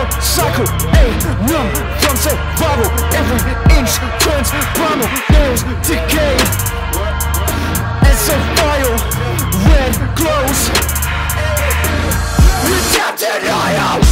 a cycle, a numb from survival. Every inch turns primal, there's decay. And so vile, red glows. Without denial.